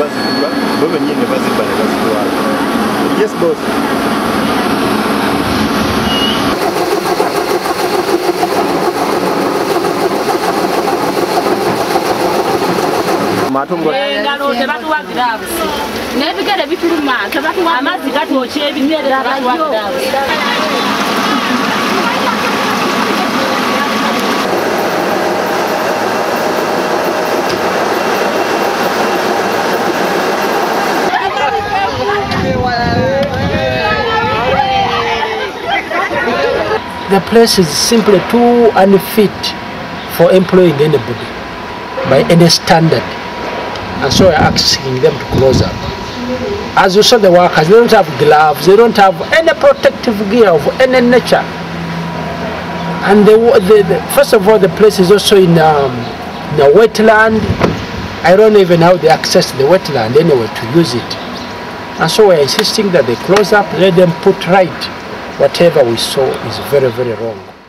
bazigula bo bennyini ne bazibba ne bazitwala yes boss matumbo engalo tebatuwa giravusi n'ebigere bituluma tebatuwa amazzi gatwokya ebimere tebatuwa giravusi The place is simply too unfit for employing anybody by any standard. And so we're asking them to close up. As you saw the workers, they don't have gloves, they don't have any protective gear of any nature. And the, first of all, the place is also in, um, in a wetland. I don't know even how they access the wetland anyway to use it. And so we're insisting that they close up, let them put right whatever we saw is very, very wrong.